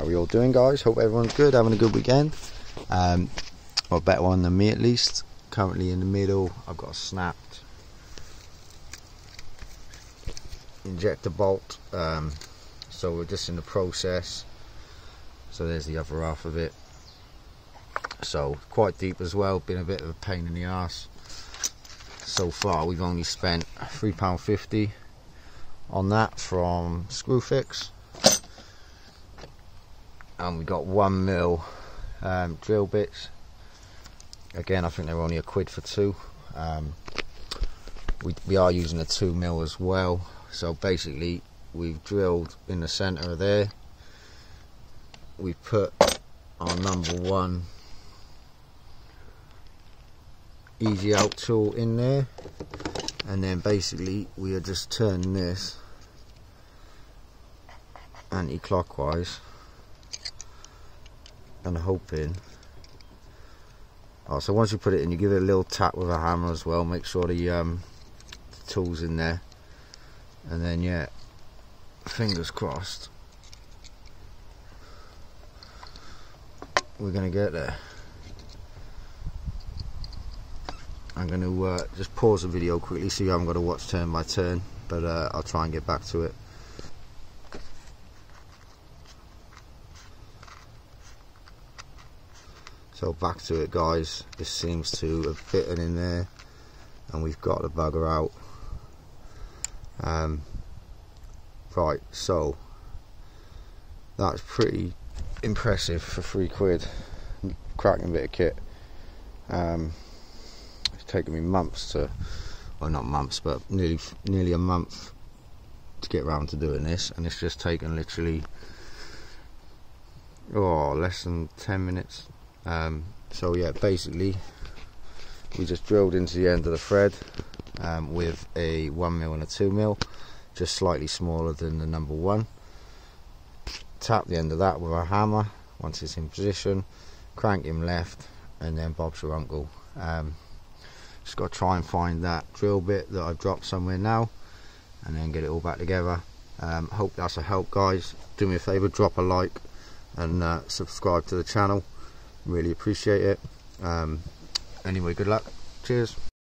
How are we all doing, guys? Hope everyone's good, having a good weekend. Um, well, better one than me, at least. Currently in the middle, I've got a snapped injector bolt. Um, so we're just in the process. So there's the other half of it. So quite deep as well. Been a bit of a pain in the ass. So far, we've only spent three pound fifty on that from Screwfix and we got one mil um, drill bits. Again I think they're only a quid for two. Um, we, we are using a two mil as well. So basically we've drilled in the center of there. We put our number one easy out tool in there. And then basically we are just turning this anti-clockwise and hoping. Oh, so once you put it in you give it a little tap with a hammer as well. Make sure the, um, the tools in there. And then yeah fingers crossed we're gonna get there. I'm going to uh, just pause the video quickly so you haven't got to watch turn by turn but uh, I'll try and get back to it So back to it guys, this seems to have fitted in there and we've got the bugger out. Um, right, so that's pretty impressive for three quid. Cracking bit of kit. Um, it's taken me months to, well not months, but nearly nearly a month to get around to doing this, and it's just taken literally oh less than 10 minutes um, so yeah basically we just drilled into the end of the thread um, with a 1 mil and a 2 mil just slightly smaller than the number one. Tap the end of that with a hammer once it's in position crank him left and then Bob's your uncle. Um, just got to try and find that drill bit that I've dropped somewhere now and then get it all back together. Um, hope that's a help guys. Do me a favor drop a like and uh, subscribe to the channel really appreciate it. Um, anyway good luck. Cheers